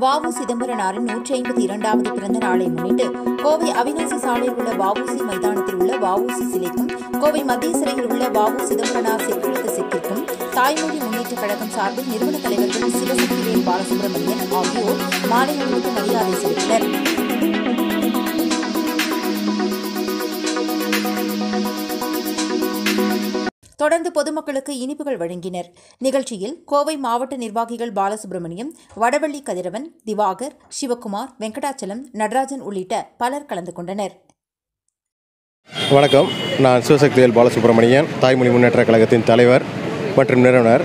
வாவு சிதம்பரனாரின் நூற்றி ஐம்பத்தி இரண்டாவது பிறந்த நாளை முன்னிட்டு கோவை அவிநாசி சாலையில் உள்ள வாவுசி மைதானத்தில் உள்ள வாவுசி சிலைக்கும் கோவை மத்திய சிறையில் உள்ள வாவு சிதம்பரனார் சிற்பழுத்த சிற்பிற்கும் தாய்மொழி முன்னேற்றக் கழகம் சார்பில் நிறுவன தலைவர்கள் சிவசக்திவேல் பாலசுப்ரமணியன் ஆகியோர் மாலை அணிவித்து மரியாதை செலுத்தினர். தொடர்ந்து பொதுமக்களுக்கு இனிப்புகள் வழங்கினர். நிகழ்ச்சியில் கோவை மாவட்ட நிர்வாகிகள் பாலசுப்ரமணியம் வடவள்ளி கதிரவன் திவாகர் சிவக்குமார் வெங்கடாச்சலம் நடராஜன் உள்ளிட்ட பலர் கலந்து கொண்டனர். வணக்கம். நான் சிவசக்திவேல் பாலசுப்ரமணியன் தாய்மொழி முன்னேற்ற கழகத்தின் தலைவர் மற்றும் நிறுவனர்.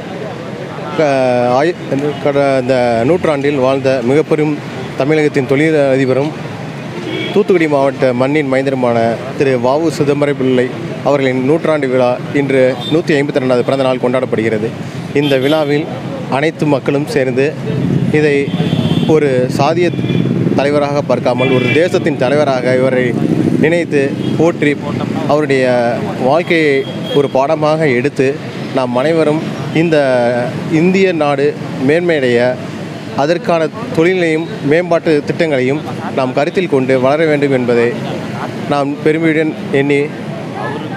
இந்த நூற்றாண்டில் வாழ்ந்த மிகப்பெரும் தமிழகத்தின் தொழில் அதிபரும் தூத்துக்குடி மாவட்ட மண்ணின் மைந்தருமான திரு வாவு சிதம்பர பிள்ளை அவர்களின் நூற்றாண்டு விழா இன்று நூற்றி ஐம்பத்தி ரெண்டாவது பிறந்த நாள் கொண்டாடப்படுகிறது. இந்த விழாவில் அனைத்து மக்களும் சேர்ந்து இதை ஒரு சாதிய தலைவராக பார்க்காமல் ஒரு தேசத்தின் தலைவராக இவரை நினைத்து போற்றி அவருடைய வாழ்க்கையை ஒரு பாடமாக எடுத்து நாம் அனைவரும் இந்த இந்திய நாடு மேன்மையடைய அதற்கான தொழிலையும் மேம்பாட்டு திட்டங்களையும் நாம் கருத்தில் கொண்டு வளர வேண்டும் என்பதை நாம் பெருமையுடன் எண்ணி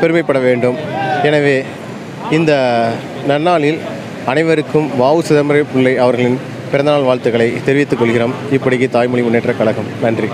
பெருமைப்பட வேண்டும். எனவே இந்த நன்னாளில் அனைவருக்கும் வாவு சிதம்பரம் பிள்ளை அவர்களின் பிறந்தநாள் வாழ்த்துக்களை தெரிவித்துக் கொள்கிறோம். இப்படிக்கு தாய்மொழி முன்னேற்ற கழகம். நன்றி.